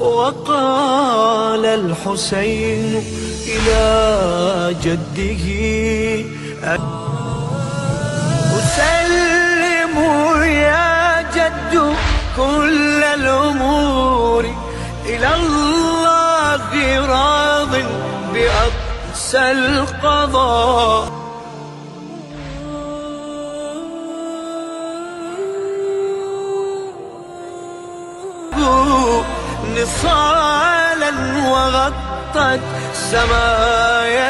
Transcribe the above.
وقال الحسين إلى جده أسلم يا جد كل الأمور إلى الله راض بأقسى القضاء. نصالا وغطت سمايا